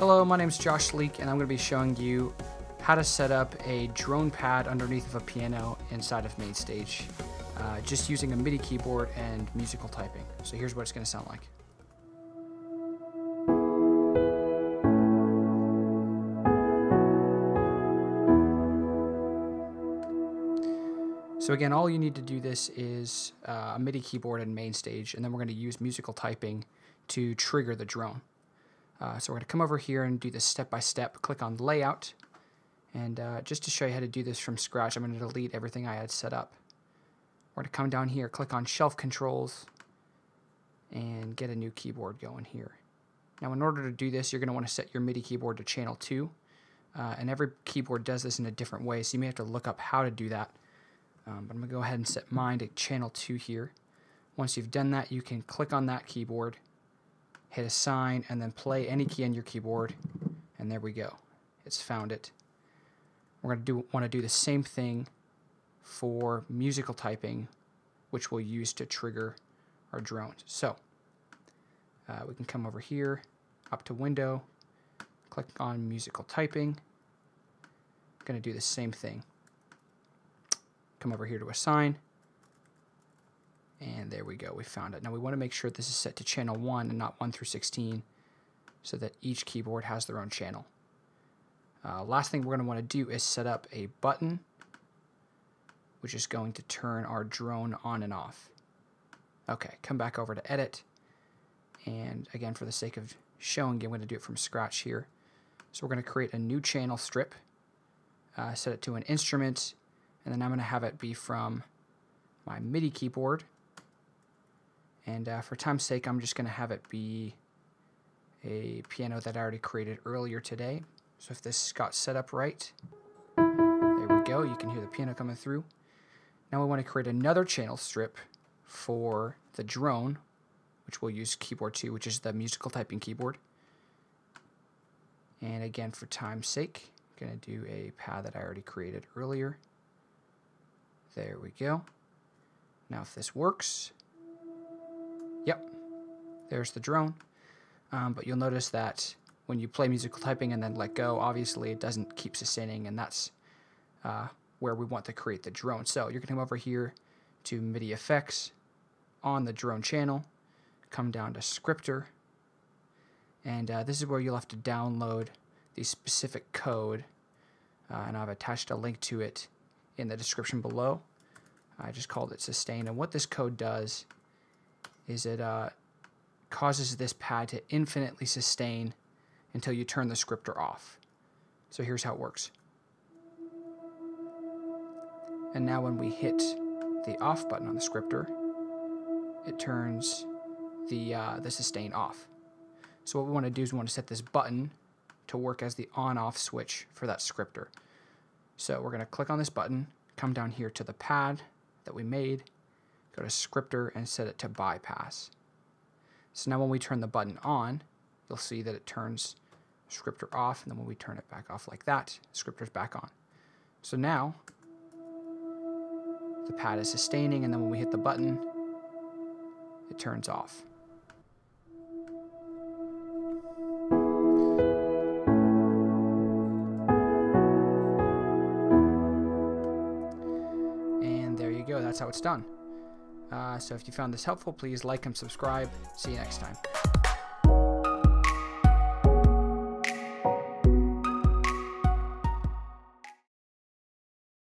Hello, my name is Josh Leake and I'm going to be showing you how to set up a drone pad underneath of a piano inside of MainStage uh, just using a MIDI keyboard and musical typing. So here's what it's going to sound like. So again, all you need to do this is uh, a MIDI keyboard and MainStage, and then we're going to use musical typing to trigger the drone. Uh, so we're going to come over here and do this step by step. Click on Layout, and uh, just to show you how to do this from scratch, I'm going to delete everything I had set up. We're going to come down here, click on Shelf Controls, and get a new keyboard going here. Now in order to do this, you're going to want to set your MIDI keyboard to channel 2. Uh, and every keyboard does this in a different way, so you may have to look up how to do that. Um, but I'm going to go ahead and set mine to channel 2 here. Once you've done that, you can click on that keyboard, hit assign, and then play any key on your keyboard. And there we go. It's found it. We're going to do want to do the same thing for musical typing, which we'll use to trigger our drones. So uh, we can come over here, up to Window, click on musical typing. Going to do the same thing come over here to assign. And there we go, we found it. Now we want to make sure this is set to channel 1 and not 1 through 16 so that each keyboard has their own channel. Uh, last thing we're going to want to do is set up a button which is going to turn our drone on and off. Okay, come back over to edit and again for the sake of showing you I'm going to do it from scratch here. So we're going to create a new channel strip, uh, set it to an instrument and then I'm going to have it be from my MIDI keyboard. And uh, for time's sake, I'm just going to have it be a piano that I already created earlier today. So if this got set up right, there we go. You can hear the piano coming through. Now we want to create another channel strip for the drone, which we'll use keyboard 2, which is the musical typing keyboard. And again, for time's sake, I'm going to do a pad that I already created earlier. There we go. Now if this works, yep, there's the drone. Um, but you'll notice that when you play musical typing and then let go, obviously it doesn't keep sustaining, and that's uh, where we want to create the drone. So you're going to come over here to MIDI effects on the drone channel, come down to scripter, and uh, this is where you'll have to download the specific code, uh, and I've attached a link to it in the description below. I just called it sustain. And what this code does is it uh, causes this pad to infinitely sustain until you turn the scripter off. So here's how it works. And now when we hit the off button on the scripter, it turns the, uh, the sustain off. So what we want to do is we want to set this button to work as the on-off switch for that scripter. So we're going to click on this button, come down here to the pad that we made, go to scripter and set it to bypass. So now when we turn the button on, you'll see that it turns scripter off, and then when we turn it back off like that, scripter's back on. So now the pad is sustaining, and then when we hit the button, it turns off. And there you go, that's how it's done. Uh, so if you found this helpful, please like and subscribe. See you next time.